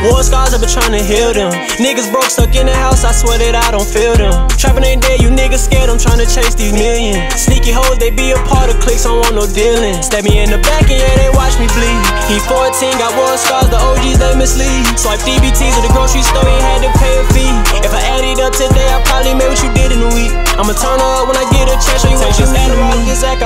War scars, I've been trying to heal them. Niggas broke, stuck in the house, I swear that I don't feel them. Trapping ain't dead, you niggas scared, I'm trying to chase these millions. Sneaky hoes, they be a part of cliques, I don't want no dealing. Stab me in the back, and yeah, they watch me bleed. He 14, got war scars, the OGs, they mislead. Swipe EBTs at the grocery store, ain't had to pay a fee. If I add it up today, I probably made what you did in a week. I'ma turn up when I get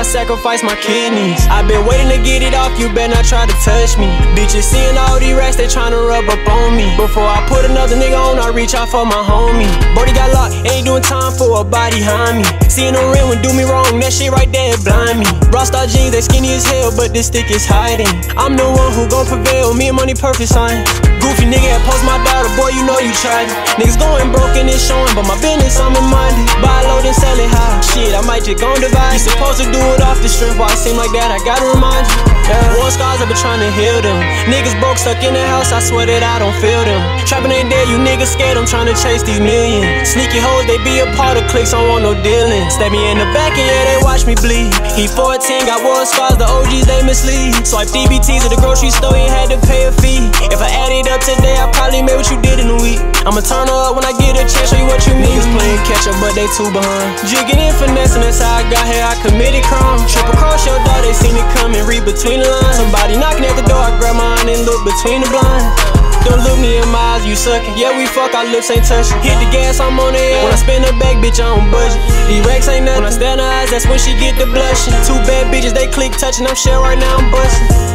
sacrifice my kidneys. i been waiting to get it off, you better not try to touch me. Bitches seeing all these racks, they tryna rub up on me. Before I put another nigga on, I reach out for my homie. Brody got locked, ain't doing time for a body behind me. Seeing the rim when do me wrong, that shit right there blind me. Star jeans, they skinny as hell, but this stick is hiding. I'm the one who gon' prevail, me and money perfect sign. Goofy nigga post my daughter, boy, you know you tried. Niggas going broke and it's showing, but my business, I'm minded. Buy low, then sell it high. Shit, I might just gon' divide. You supposed to do it off the strength, why it seem like that, I gotta remind you. Yeah. War scars, I been trying to heal them. Niggas broke, stuck in the house, I swear that I don't feel them. Trapping ain't dead, you niggas scared, I'm trying to chase these millions. Sneaky hoes, they be a part of cliques, I don't want no dealing. Stab me in the back, and yeah, they watch me bleed. He 14, got war scars, Swipe EBTs at the grocery store, ain't had to pay a fee. If I add it up today, I probably made what you did in a week. I'ma turn up when I get a chance, show you what you mean. Niggas playing catch up, but they too behind. Jigging in finessing, that's how I got here, I committed crime. Triple cross your dog, they seen it coming, read between the lines. Somebody knocking at the door, I grab mine and look between the blinds. Don't look me in my eyes, you suckin'. Yeah, we fuck, our lips ain't touchin'. Hit the gas, I'm on the air. When I spin the back, bitch, I don't budget. These racks ain't nothing. When I stand her eyes, that's when she get the blushin'. Two bad bitches, they click touchin'. I'm shit right now, I'm bustin'.